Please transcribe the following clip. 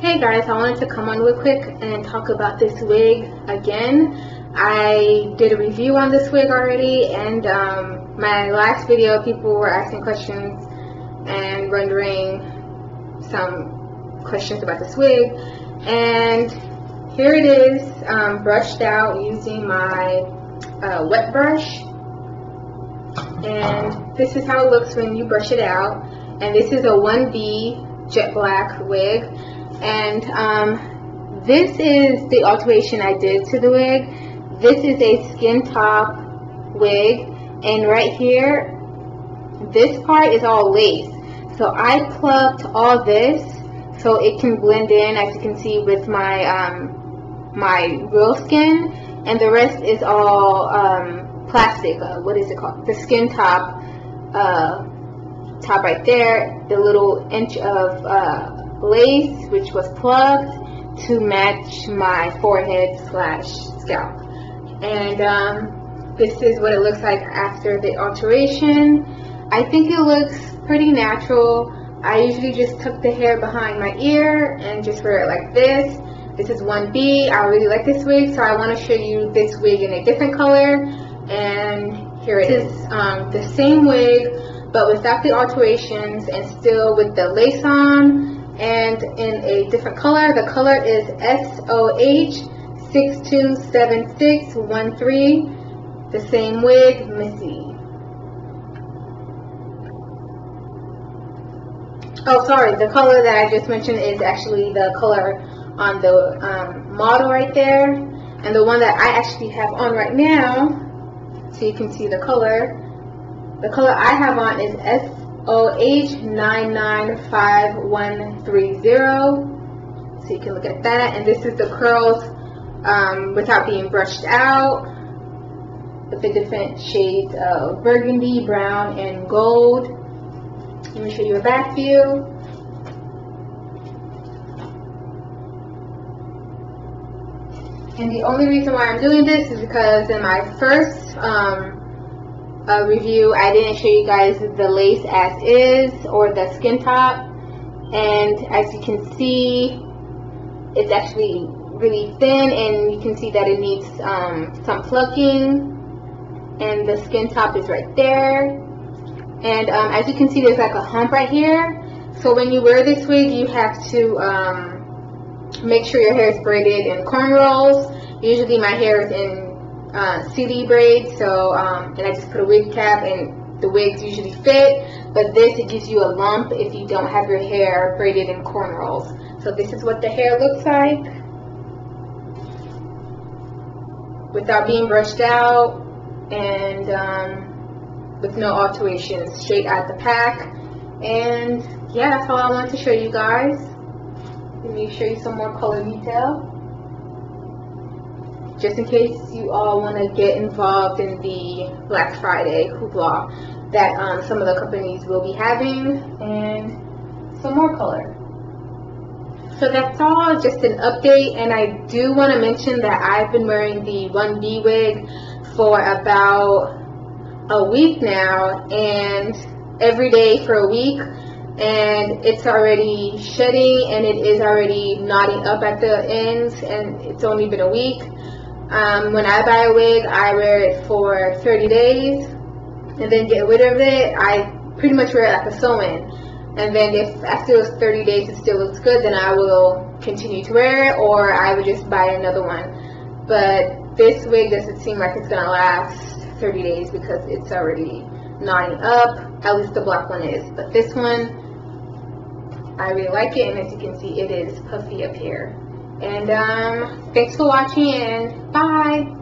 Hey guys, I wanted to come on real quick and talk about this wig again. I did a review on this wig already and um, my last video people were asking questions and rendering some questions about this wig. And here it is um, brushed out using my uh, wet brush. And this is how it looks when you brush it out. And this is a 1B jet black wig and um, this is the alteration I did to the wig. This is a skin top wig. And right here this part is all lace. So I plucked all this so it can blend in as you can see with my um, my real skin. And the rest is all um, plastic uh, what is it called? The skin top uh, top right there the little inch of uh, lace which was plugged to match my forehead slash scalp. And um, this is what it looks like after the alteration. I think it looks pretty natural. I usually just tuck the hair behind my ear and just wear it like this. This is 1B I really like this wig so I want to show you this wig in a different color. And here it is. Um, the same wig but without the alterations and still with the lace on and in a different color. The color is SOH627613, the same wig, Missy. Oh, sorry, the color that I just mentioned is actually the color on the um, model right there. And the one that I actually have on right now, so you can see the color, the color I have on is S OH995130. So you can look at that. And this is the curls um, without being brushed out with the different shades of burgundy, brown, and gold. Let me show you a back view. And the only reason why I'm doing this is because in my first um, uh, review, I didn't show you guys the lace as is or the skin top. And as you can see, it's actually really thin and you can see that it needs um, some plucking. And the skin top is right there. And um, as you can see, there's like a hump right here. So when you wear this wig, you have to um, make sure your hair is braided in cornrows. Usually my hair is in uh, CD braids. So, um, and I just put a wig cap and the wigs usually fit. But this, it gives you a lump if you don't have your hair braided in cornrows. So this is what the hair looks like. Without being brushed out and um, with no alterations. Straight out the pack. And yeah, that's all I wanted to show you guys. Let me show you some more color detail just in case you all want to get involved in the Black Friday hoopla that um, some of the companies will be having and some more color. So that's all, just an update and I do want to mention that I've been wearing the 1B wig for about a week now and every day for a week and it's already shedding and it is already knotting up at the ends and it's only been a week um, when I buy a wig, I wear it for 30 days and then get rid of it. I pretty much wear it like a sew-in. And then if after those 30 days it still looks good, then I will continue to wear it or I would just buy another one. But this wig doesn't seem like it's going to last 30 days because it's already knotting up. At least the black one is. But this one, I really like it. And as you can see, it is puffy up here. And um, thanks for watching and bye.